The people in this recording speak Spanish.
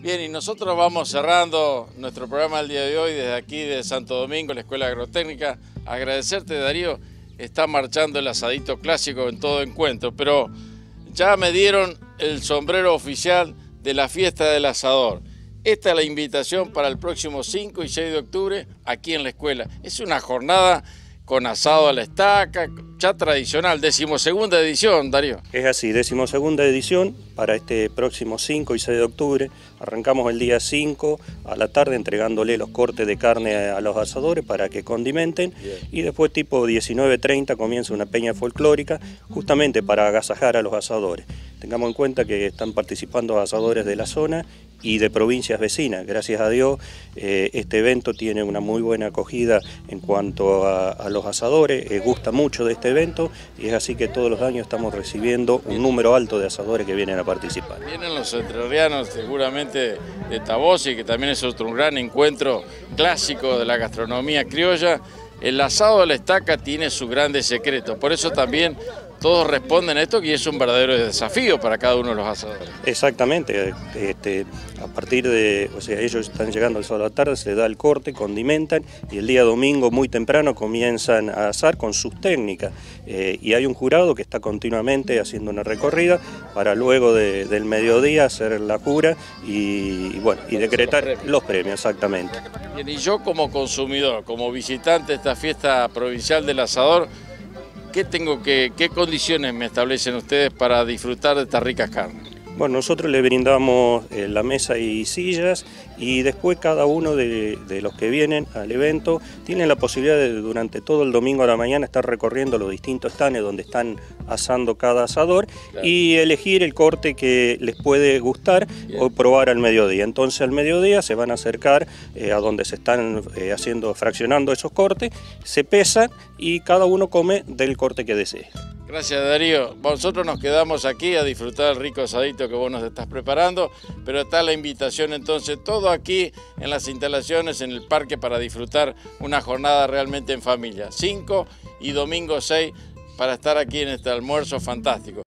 Bien, y nosotros vamos cerrando nuestro programa el día de hoy desde aquí de Santo Domingo, la Escuela Agrotécnica. Agradecerte, Darío, está marchando el asadito clásico en todo encuentro, pero ya me dieron el sombrero oficial de la fiesta del asador. Esta es la invitación para el próximo 5 y 6 de octubre aquí en la escuela. Es una jornada con asado a la estaca, ya tradicional, decimosegunda edición, Darío. Es así, decimosegunda edición para este próximo 5 y 6 de octubre. Arrancamos el día 5 a la tarde entregándole los cortes de carne a los asadores para que condimenten y después tipo 19.30 comienza una peña folclórica justamente para agasajar a los asadores. Tengamos en cuenta que están participando asadores de la zona y de provincias vecinas. Gracias a Dios eh, este evento tiene una muy buena acogida en cuanto a, los asadores, eh, gusta mucho de este evento y es así que todos los años estamos recibiendo un número alto de asadores que vienen a participar. Vienen los entrerrianos seguramente de Tabosi, que también es otro gran encuentro clásico de la gastronomía criolla. El asado de la estaca tiene su grande secreto, por eso también todos responden a esto que es un verdadero desafío para cada uno de los asadores. Exactamente, este, a partir de, o sea, ellos están llegando al sábado a la tarde, se da el corte, condimentan y el día domingo muy temprano comienzan a asar con sus técnicas eh, y hay un jurado que está continuamente haciendo una recorrida para luego del mediodía hacer la jura y, bueno, y decretar los premios, exactamente. y yo como consumidor, como visitante de esta fiesta provincial del asador, ¿Qué, tengo que, ¿Qué condiciones me establecen ustedes para disfrutar de estas ricas carnes? Bueno, nosotros le brindamos eh, la mesa y sillas y después cada uno de, los que vienen al evento tiene la posibilidad de durante todo el domingo a la mañana estar recorriendo los distintos estanes donde están asando cada asador y elegir el corte que les puede gustar o probar al mediodía. Entonces al mediodía se van a acercar eh, a donde se están eh, haciendo, fraccionando esos cortes, se pesan y cada uno come del corte que desee. Gracias Darío. Nosotros nos quedamos aquí a disfrutar el rico asadito que vos nos estás preparando, pero está la invitación entonces, todo aquí en las instalaciones, en el parque para disfrutar una jornada realmente en familia. 5 y domingo 6 para estar aquí en este almuerzo fantástico.